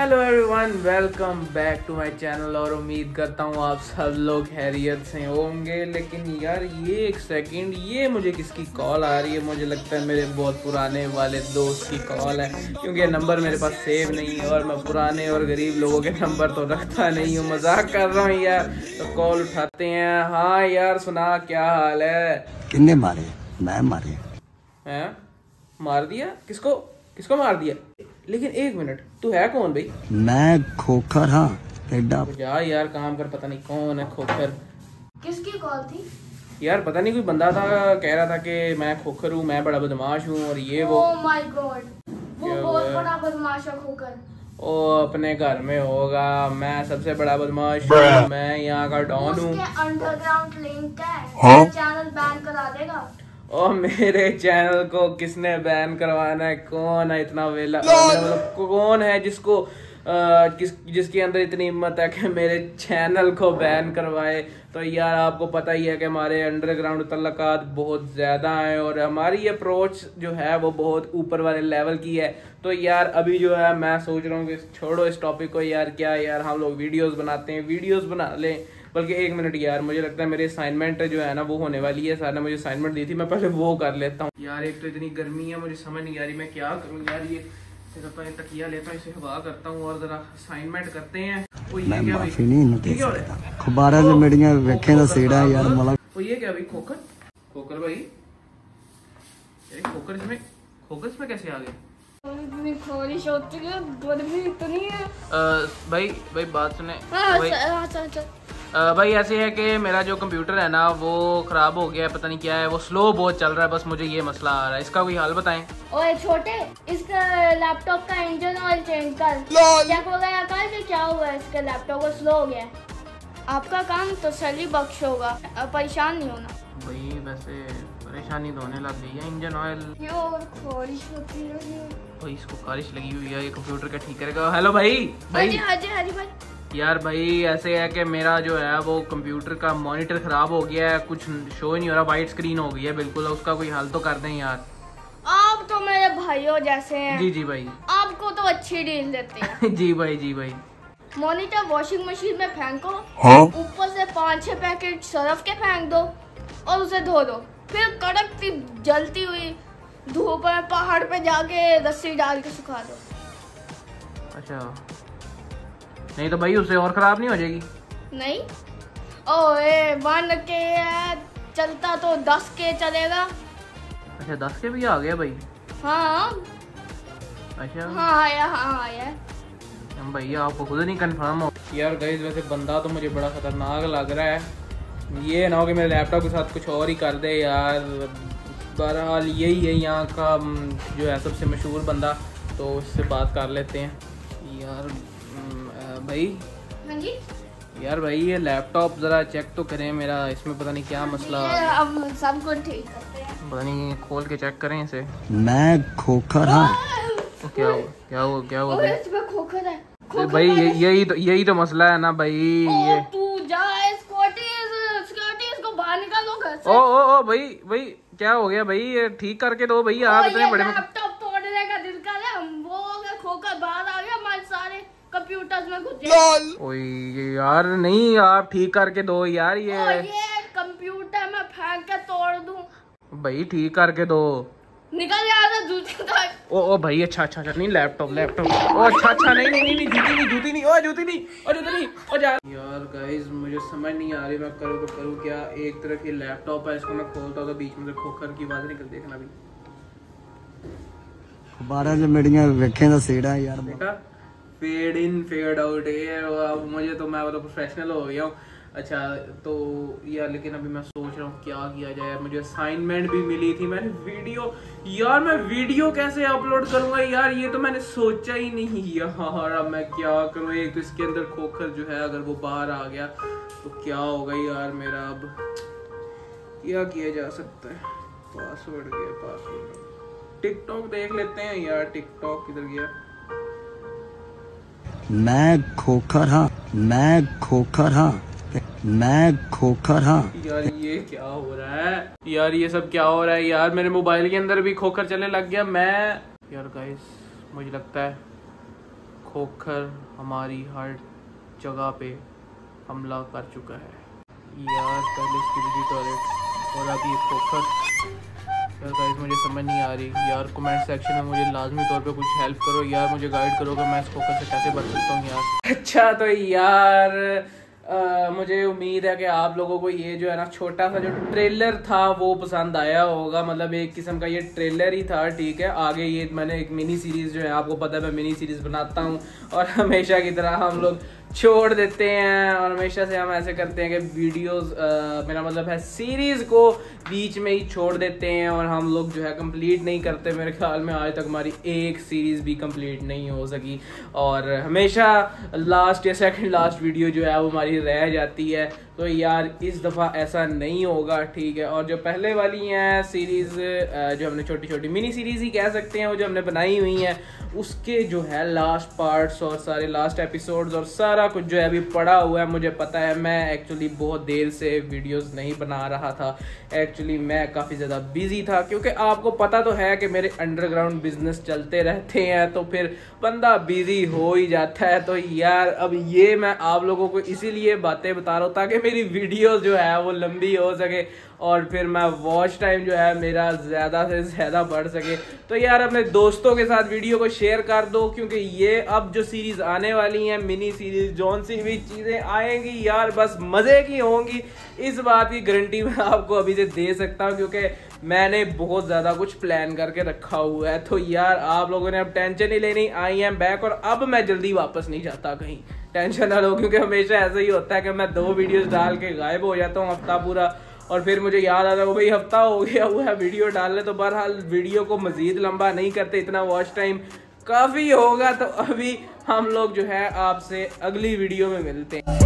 Hello everyone welcome back to my channel और उम्मीद करता हूँ आप सब लोग हैरियत से होंगे। लेकिन यार ये एक सेकंड ये मुझे किसकी कॉल आ रही है? मुझे लगता है मेरे बहुत पुराने वाले दोस्त की कॉल है क्योंकि नंबर मेरे पास सेव नहीं है और मैं पुराने और गरीब लोगों के नंबर तो रखता नहीं हूँ। मज़ाक कर रहा हूँ यार तो कॉल उठाते हैं। हाँ यार सुना क्या हाल है? किन्ने मारे? मैं मारे। हैं? मार दिया? किसको? किसको मार दिया? लेकिन एक मिनट तू है कौन भाई? मैं खोखर हाँ जा यार काम कर पता नहीं कौन है खोखर। किसकी कॉल थी? यार पता नहीं कोई बंदा था कह रहा था कि मैं खोखर हूँ मैं बड़ा बदमाश हूँ और ये वो। ओह माय गॉड वो बहुत बड़ा बदमाश है खोकर ओ अपने घर में होगा मैं सबसे बड़ा बदमाश हूँ मैं यहाँ का डॉन हूँ। अंडरग्राउंड लिंक हाँ? चैनल बैन करा देगा। ओ मेरे चैनल को किसने बैन करवाना है? कौन है इतना वेला? मतलब कौन है जिसको किस जिसके अंदर इतनी हिम्मत है कि मेरे चैनल को बैन करवाए? तो यार आपको पता ही है कि हमारे अंडरग्राउंड तल्लकात बहुत ज़्यादा हैं और हमारी अप्रोच जो है वो बहुत ऊपर वाले लेवल की है। तो यार अभी जो है मैं सोच रहा हूँ कि छोड़ो इस टॉपिक को। यार क्या यार हम लोग वीडियोस बनाते हैं। वीडियोस बना लें। बल्कि एक मिनट यार मुझे लगता है मेरे असाइनमेंट जो है ना वो होने वाली है। सर ने मुझे असाइनमेंट दी थी मैं पहले वो कर लेता हूँ। यार एक तो इतनी गर्मी है मुझे समझ नहीं आ रही मैं क्या करूँ यार ये भाई? कैसे आ गए? बात सुने। भाई ऐसे है कि मेरा जो कंप्यूटर है ना वो खराब हो गया है पता नहीं क्या है वो स्लो बहुत चल रहा है बस मुझे ये मसला आ रहा है। इसका कोई हाल बताएँ? ओए छोटे इसका लैपटॉप का इंजन ऑयल चेंज कर। चेक वगैरह कर कि क्या हुआ है? इसका लैपटॉप को स्लो हो गया आपका काम तसल्ली बख्श होगा। परेशान नहीं होना। भाई वैसे परेशानी तो होने लग गई है इंजन ऑयल खारिश भाई इसको खारिश लगी हुई है ये कंप्यूटर का ठीक करेगा? हेलो भाई। हरी भाई। हरी हरी भाई। यार भाई ऐसे है कि मेरा जो है वो कंप्यूटर का मॉनिटर खराब हो गया है कुछ शो ही नहीं हो रहा वाइट स्क्रीन हो गई है बिल्कुल उसका कोई हल तो कर दें यार। आप तो मेरे भाइयों जैसे हैं। जी जी भाई। आपको तो अच्छी डील देते हैं। जी भाई जी भाई। मॉनिटर वॉशिंग मशीन में फेंको हाँ? ऊपर से पाँच छह पैकेट सरफ के फेंक दो और उसे धो दो। फिर कड़कती जलती हुई धूप में पहाड़ पे जाके रस्सी डाल के सुखा दो। अच्छा। नहीं तो भाई उससे और खराब नहीं हो जाएगी। नहीं? ओए वन के चलता तो दस के चलेगा। अच्छा दस के भी आ गया भाई। हाँ। अच्छा। हाँ आया हाँ आया। भैया आपको खुद नहीं कंफर्म हो। यार गाइस वैसे बंदा तो मुझे बड़ा खतरनाक लग रहा है। ये ना हो कि मेरे लैपटॉप के साथ कुछ और ही कर दे यार। बहरहाल यही है यहाँ का हम्म, जो है सबसे मशहूर बंदा तो उससे बात कर लेते हैं। यार भाई। हाँ जी। यार भाई ये लैपटॉप ज़रा चेक तो करें मेरा इसमें पता नहीं क्या मसला आ अब सब कुछ ठीक करते हैं। पता नहीं खोल के चेक करें इसे। मैं खोखर हाँ। तो क्या हुआ? क्या हुआ? क्या हुआ भाई? खोखर है। खोखर भाई ये यही तो यही तो मसला है ना भाई ये। तू जा स्कॉटी स्कॉटी इसको बाहर निकालो घर से। ओ ओ ओ भाई भाई क्या हो गया भाई? ये ठीक करके दो भाई आप इतने बड़े लैपटॉप तोड़ने का दिल कर रहा है हम वो हो गए खोकर बाहर आ गया हमारे सारे कंप्यूटर्स में घुस गए ओए यार नहीं आप ठीक करके दो यार ये, ये कंप्यूटर में फेंक के तोड़ दूँ। भाई ठीक करके दो। निकल जाता जूते तक ओ ओ भाई अच्छा अच्छा अच्छा नहीं लैपटॉप लैपटॉप ओ अच्छा अच्छा नहीं नहीं नहीं जूती नहीं जूती नहीं ओ जूती नहीं ओ जूती नहीं ओ जा। यार गाइस मुझे समझ नहीं आ रही मैं करूँ तो करूँ क्या? एक तरफ़ ये लैपटॉप है इसको मैं खोलता हूँ तो बीच में से खोखर की आवाज़ निकल देखना अभी बारह जो मिडियाँ रखे सीढ़ा यार। बेटा फेड इन फेड आउट ये अब मुझे तो मैं मतलब प्रोफेशनल हो गया हूँ। अच्छा तो यार, लेकिन अभी मैं सोच रहा हूँ क्या किया जाए। मुझे असाइनमेंट भी मिली थी, मैंने वीडियो यार, मैं वीडियो कैसे अपलोड करूँगा? यार, ये तो मैंने सोचा ही नहीं। यार, अब मैं क्या करूँ? एक तो इसके अंदर खोखर जो है, अगर वो बाहर आ गया तो क्या होगा यार मेरा अब? क्या किया जा सकता है? पासवर्ड गया पासवर्ड टिकटॉक देख लेते हैं यार टिकटॉक किधर गया? मैं खोखर हाँ मैं खोखर हाँ मैं खोखर हाँ। यार ये क्या हो रहा है? यार ये सब क्या हो रहा है? यार मेरे मोबाइल के अंदर भी खोखर चलने लग गया। मैं यार गाइस मुझे लगता है खोखर हमारी हर जगह पे हमला कर चुका है। यार पहले इसकी टॉयलेट और अभी खोखर। गाइस मुझे समझ नहीं आ रही। यार कमेंट सेक्शन में मुझे लाजमी तौर पे कुछ हेल्प करो। यार मुझे गाइड करो कि मैं इस खोखर से कैसे बच सकता हूँ यार। अच्छा तो यार आ, मुझे उम्मीद है कि आप लोगों को ये जो है ना छोटा सा जो ट्रेलर था वो पसंद आया होगा। मतलब एक किस्म का ये ट्रेलर ही था ठीक है? आगे ये मैंने एक मिनी सीरीज़ जो है आपको पता है मैं मिनी सीरीज़ बनाता हूँ। और हमेशा की तरह हम लोग छोड़ देते हैं और हमेशा से हम ऐसे करते हैं कि वीडियोस आ, मेरा मतलब है सीरीज़ को बीच में ही छोड़ देते हैं और हम लोग जो है कंप्लीट नहीं करते। मेरे ख्याल में आज तक हमारी एक सीरीज़ भी कंप्लीट नहीं हो सकी। और हमेशा लास्ट या सेकंड लास्ट वीडियो जो है वो हमारी रह जाती है। तो यार इस दफ़ा ऐसा नहीं होगा ठीक है? और जो पहले वाली हैं सीरीज़ जो हमने छोटी छोटी मिनी सीरीज़ ही कह सकते हैं वो जो हमने बनाई हुई हैं उसके जो है लास्ट पार्ट्स और सारे लास्ट एपिसोड्स और सारा कुछ जो है अभी पड़ा हुआ है, मुझे पता है। मैं एक्चुअली बहुत देर से वीडियोस नहीं बना रहा था। एक्चुअली मैं काफ़ी ज़्यादा बिज़ी था, क्योंकि आपको पता तो है कि मेरे अंडरग्राउंड बिज़नेस चलते रहते हैं तो फिर बंदा बिज़ी हो ही जाता है। तो यार, अब ये मैं आप लोगों को इसीलिए बातें बता रहा हूँ ताकि मेरी वीडियो जो है वो लंबी हो सके। और फिर मैं वॉच टाइम जो है मेरा ज़्यादा से ज़्यादा बढ़ सके। तो यार, अपने दोस्तों के साथ वीडियो को शेयर कर दो, क्योंकि ये अब जो सीरीज़ आने वाली हैं मिनी सीरीज़ जौन सी भी चीज़ें आएँगी, यार, बस मज़े की होंगी। इस बात की गारंटी मैं आपको अभी से दे सकता हूँ, क्योंकि मैंने बहुत ज़्यादा कुछ प्लान करके रखा हुआ है। तो यार, आप लोगों ने अब टेंशन ही लेनी, आई एम बैक और अब मैं जल्दी वापस नहीं जाता कहीं। टेंशन ना लो, क्योंकि हमेशा ऐसा ही होता है कि मैं दो वीडियोस डाल के गायब हो जाता हूँ, हफ़्ता पूरा। और फिर मुझे याद आता वो भाई, हफ़्ता हो गया हुआ है वीडियो डालने। तो बहरहाल वीडियो को मजीद लंबा नहीं करते, इतना वॉच टाइम काफ़ी होगा। तो अभी हम लोग जो है आपसे अगली वीडियो में मिलते हैं।